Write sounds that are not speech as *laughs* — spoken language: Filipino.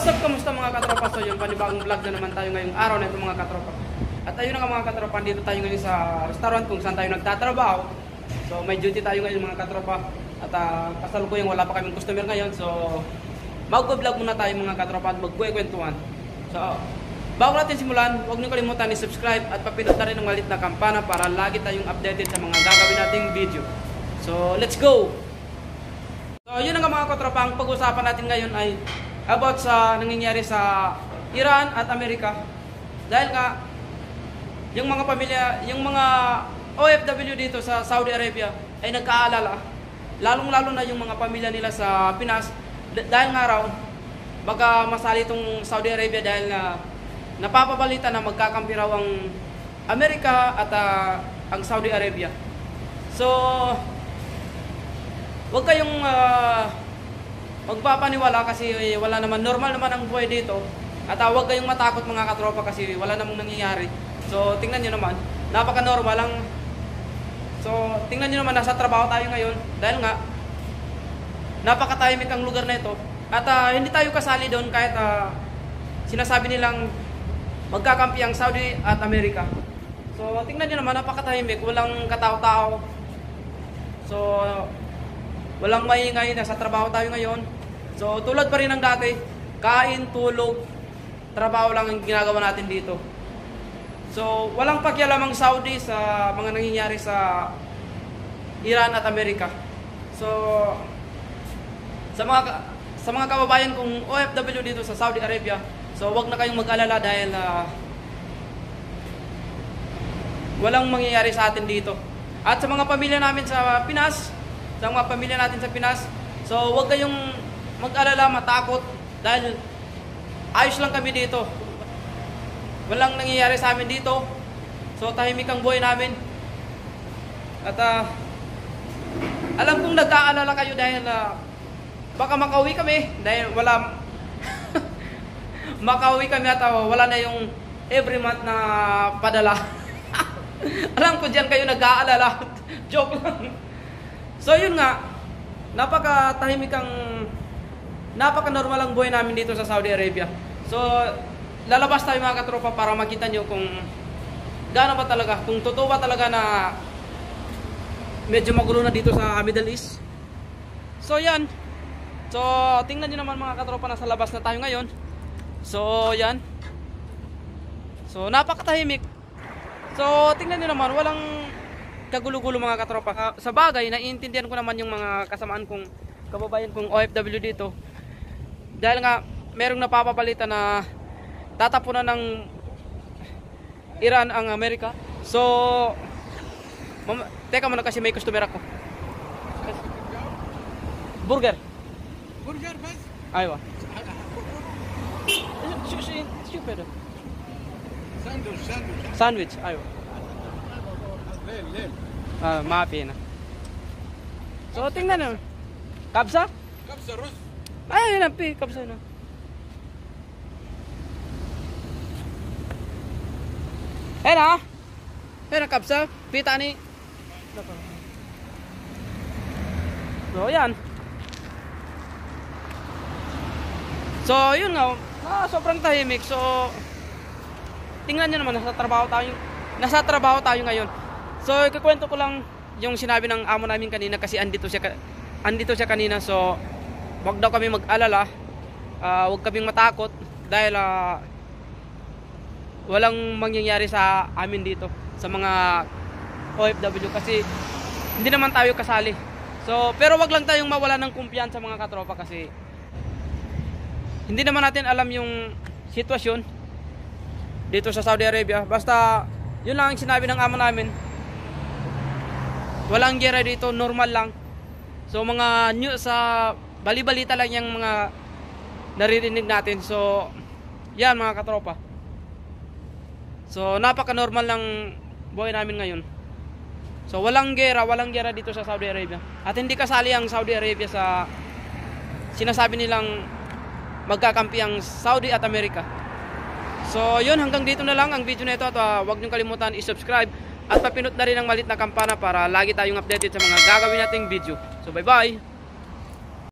What's up, kamusta mga katropa? So yung panibagong vlog na naman tayo ngayong araw na ito mga katropa. At ayun nga mga katropa, dito tayo ngayon sa restaurant kung saan tayo nagtatrabaho. So may duty tayo ngayon mga katropa. At uh, kasalukuyang wala pa kaming customer ngayon. So mag-vlog muna tayo mga katropa at magkukwentuhan. So bago natin simulan, huwag niyo kalimutan i-subscribe at papindot na rin ang malit na kampana para lagi tayong updated sa mga gagawin nating video. So let's go! So yun nga mga katropa, ang pag-uusapan natin ngayon ay about sa nangyayari sa Iran at Amerika. Dahil nga, yung mga pamilya, yung mga OFW dito sa Saudi Arabia ay nagkaalala. Lalong-lalo na yung mga pamilya nila sa Pinas. Dahil nga raw, baka masali itong Saudi Arabia dahil na napapabalita na magkakampi raw ang Amerika at ah, ang Saudi Arabia. So, Huwag kayong ah, magpapaniwala kasi eh, wala naman normal naman ang buhay dito. At uh, huwag kayong matakot mga katropa kasi wala namang nangyayari. So tingnan niyo naman, napaka-normal lang. So tingnan niyo naman nasa trabaho tayo ngayon dahil nga napakatahimik ang lugar na ito. At ah, hindi tayo kasali doon kahit ah, sinasabi nilang magkakampi ang Saudi at Amerika. So tingnan niyo naman napakatahimik, walang katao-tao. So Walang maingay, nasa trabaho tayo ngayon. So, tulad pa rin ng dati, kain, tulog, trabaho lang ang ginagawa natin dito. So, walang pakialam ang Saudi sa mga nangyayari sa Iran at Amerika. So, sa mga sa mga kababayan kong OFW dito sa Saudi Arabia, so wag na kayong mag-alala dahil ah, walang mangyayari sa atin dito. At sa mga pamilya namin sa Pinas, sa mga pamilya natin sa Pinas, so huwag kayong mag-alala, matakot dahil ayos lang kami dito. Walang nangyayari sa amin dito. So tahimik ang buhay namin. At ah, alam kong nagkaalala kayo dahil ah, baka makauwi kami dahil wala *laughs* makauwi kami at ah, wala na yung every month na padala. *laughs* Alam ko diyan kayo nag-aalala. *laughs* Joke lang. So yun nga, napaka tahimik ang napaka normal ang buhay namin dito sa Saudi Arabia. So lalabas tayo mga katropa para makita nyo kung gaano ba talaga, kung totoo ba talaga na medyo magulo na dito sa Middle East. So yan. So tingnan nyo naman mga katropa nasa labas na tayo ngayon. So yan. So napakatahimik. So tingnan nyo naman, walang kagulo-gulo mga katropa. Ah, Sa bagay, naiintindihan ko naman yung mga kasamaan kong kababayan kong OFW dito dahil nga merong napapapalitan na tatapunan ng Iran ang Amerika. So mama, teka muna kasi may customer ako. Burger. Burger bas aywa ah. sandwich sandwich. Sandwich aywa lel lel. Ah maapi na. So tingnan naman kabsa? Kabsa rus ay, yun na, pi. Kabsa na. Eh na. Eh na, kabsa. Pita ni. So, yan. So, yun nga. Ah, sobrang tahimik. So, tingnan nyo naman, nasa trabaho tayo. Nasa trabaho tayo ngayon. So, ikukwento ko lang yung sinabi ng amo namin kanina kasi andito siya, andito siya kanina. So, wag daw kami mag-alala. Ah, wag kaming matakot dahil ah, walang mangyayari sa amin dito sa mga OFW kasi hindi naman tayo kasali. So, pero wag lang tayong mawala ng kumpiyansa mga katropa kasi hindi naman natin alam yung sitwasyon dito sa Saudi Arabia. Basta, yun lang ang sinabi ng amo namin. Walang gera dito, normal lang. So, mga news sa bali-balita lang yung mga naririnig natin. So, yan mga katropa. So, napaka-normal lang buhay namin ngayon. So, walang gera, walang gera dito sa Saudi Arabia. At hindi kasali ang Saudi Arabia sa sinasabi nilang magkakampi ang Saudi at Amerika. So, yun, hanggang dito na lang ang video na ito at uh, huwag niyong kalimutan i-subscribe at papinot na rin ang malit na kampana para lagi tayong updated sa mga gagawin nating video. So, bye-bye!